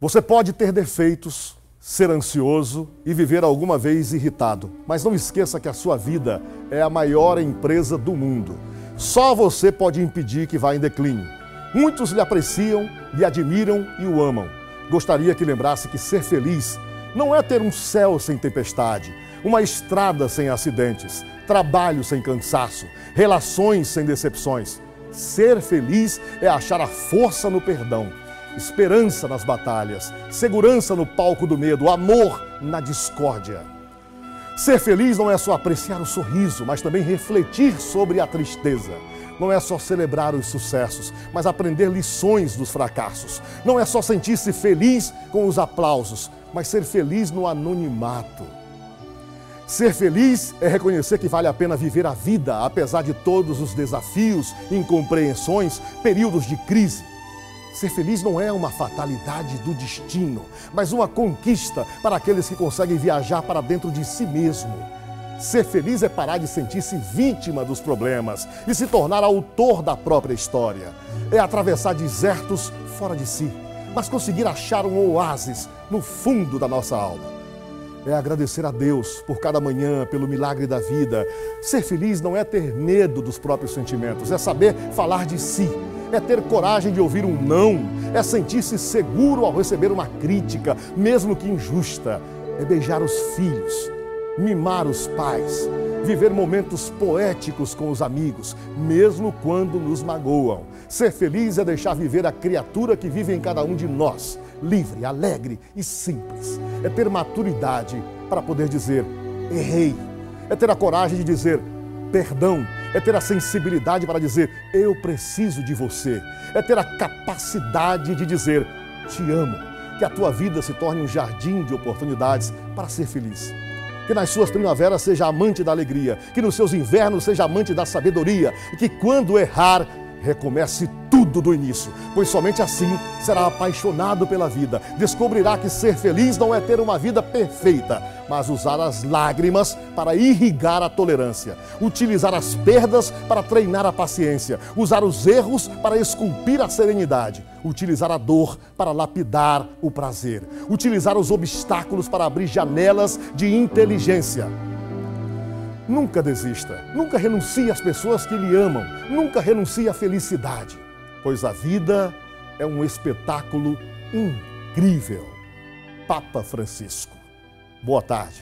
Você pode ter defeitos, ser ansioso e viver alguma vez irritado, mas não esqueça que a sua vida é a maior empresa do mundo. Só você pode impedir que vá em declínio. Muitos lhe apreciam, lhe admiram e o amam. Gostaria que lembrasse que ser feliz não é ter um céu sem tempestade, uma estrada sem acidentes, trabalho sem cansaço, relações sem decepções. Ser feliz é achar a força no perdão esperança nas batalhas, segurança no palco do medo, amor na discórdia. Ser feliz não é só apreciar o sorriso, mas também refletir sobre a tristeza. Não é só celebrar os sucessos, mas aprender lições dos fracassos. Não é só sentir-se feliz com os aplausos, mas ser feliz no anonimato. Ser feliz é reconhecer que vale a pena viver a vida, apesar de todos os desafios, incompreensões, períodos de crise. Ser feliz não é uma fatalidade do destino, mas uma conquista para aqueles que conseguem viajar para dentro de si mesmo. Ser feliz é parar de sentir-se vítima dos problemas e se tornar autor da própria história. É atravessar desertos fora de si, mas conseguir achar um oásis no fundo da nossa alma é agradecer a Deus por cada manhã, pelo milagre da vida. Ser feliz não é ter medo dos próprios sentimentos, é saber falar de si, é ter coragem de ouvir um não, é sentir-se seguro ao receber uma crítica, mesmo que injusta, é beijar os filhos, mimar os pais, viver momentos poéticos com os amigos, mesmo quando nos magoam. Ser feliz é deixar viver a criatura que vive em cada um de nós, livre, alegre e simples. É ter maturidade para poder dizer: errei. É ter a coragem de dizer: perdão. É ter a sensibilidade para dizer: eu preciso de você. É ter a capacidade de dizer: te amo. Que a tua vida se torne um jardim de oportunidades para ser feliz que nas suas primaveras seja amante da alegria, que nos seus invernos seja amante da sabedoria, e que quando errar, recomece tudo do início, pois somente assim será apaixonado pela vida. Descobrirá que ser feliz não é ter uma vida perfeita, mas usar as lágrimas para irrigar a tolerância, utilizar as perdas para treinar a paciência, usar os erros para esculpir a serenidade, utilizar a dor para lapidar o prazer, utilizar os obstáculos para abrir janelas de inteligência. Nunca desista, nunca renuncie às pessoas que lhe amam, nunca renuncie à felicidade, pois a vida é um espetáculo incrível. Papa Francisco. Boa tarde.